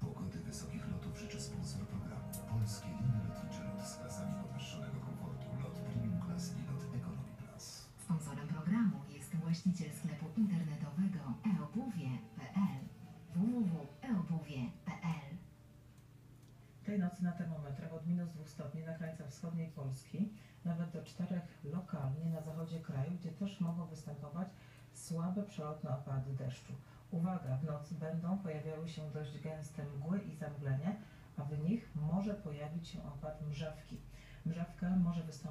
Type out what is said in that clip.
Pogody wysokich lotów życzy sponsor programu. Polskie linie lotnicze lot z klasami podwyższonego komfortu. Lot Premium Class i lot Economy Class. Sponsorem programu jest właściciel sklepu internetowego eobuwie.pl www.eobuwie.pl Tej nocy na termometrach od minus 2 stopni na krańcach wschodniej Polski, nawet do 4 lokalnie na zachodzie kraju, gdzie też mogą występować słabe przelotne opady deszczu. Uwaga, w nocy będą pojawiały się dość gęste mgły i zamglenie, a w nich może pojawić się opad mrzawki. Mrzawka może wystąpić